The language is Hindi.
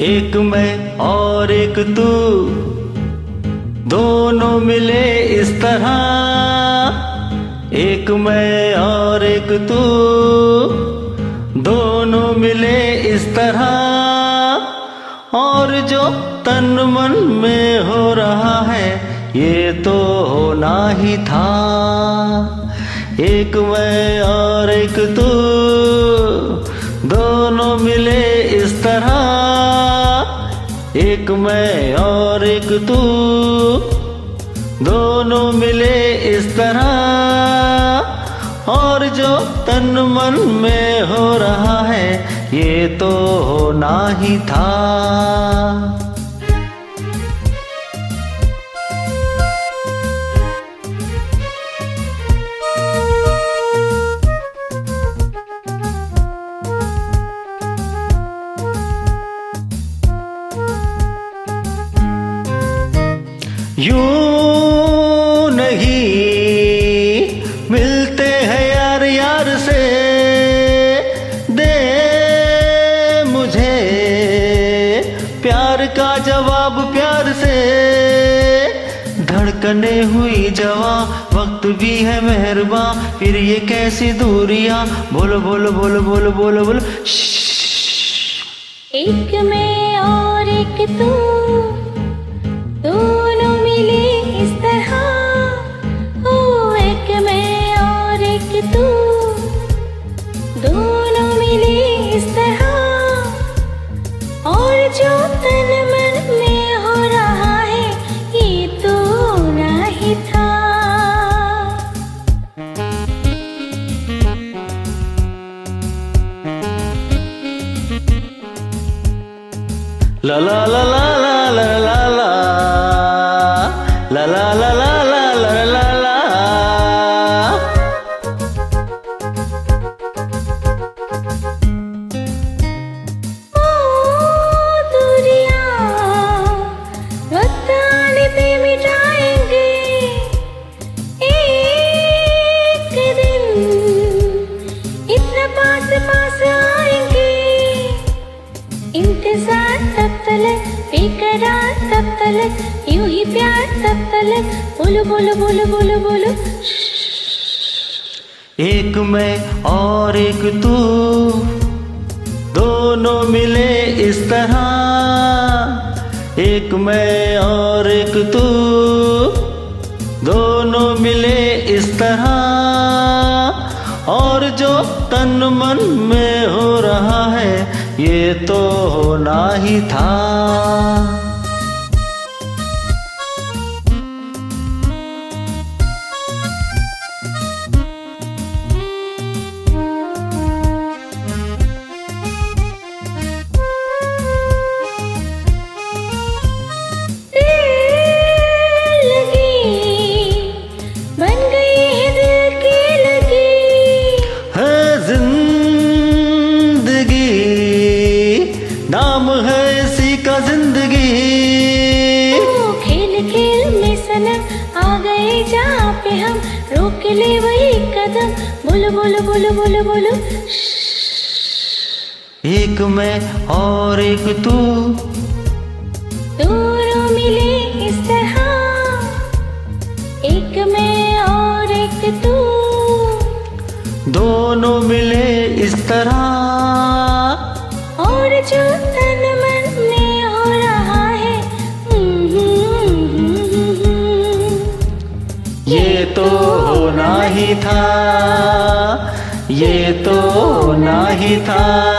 एक मैं और एक तू। दोनों मिले इस तरह। एक मैं और एक तू। दोनों मिले इस तरह। और जो तन मन में हो रहा है, ये तो होना ही था। एक मैं और एक तू। दोनों मिले इस तरह। एक मैं और एक तू। दोनों मिले इस तरह। और जो तन मन में हो रहा है, ये तो होना ही था। यू नहीं मिलते हैं यार यार से। दे मुझे प्यार का जवाब प्यार से। धड़कने हुई जवा, वक्त भी है मेहरबा, फिर ये कैसी दूरियाँ? बोलो बोलो बोलो बोलो बोलो बोलो। एक मैं और एक तू। La la la la la la la la La la la la la la la la ओ दूरियाँ वक्त आने पे मिटाएँगे एक दिन इतना पास पास आएँगे इंतज़ार तब तलक बेकरार तब यूँ ही प्यार तब तलक बोलो बोलो बोलो बोलो बोलो। एक मैं और एक तू, दोनों मिले इस तरह। एक मैं और एक तू, दोनों मिले इस तरह। और जो तन मन में हो रहा है ये तो होना ही था। गए जहाँ पे हम रोक ले वही कदम। बोलो बोलो बोलो बोलो बोलो। एक मैं और एक तू। दोनों मिले इस तरह। एक मैं और एक तू। दोनों मिले इस तरह। होना ही था ये तो ना ही था।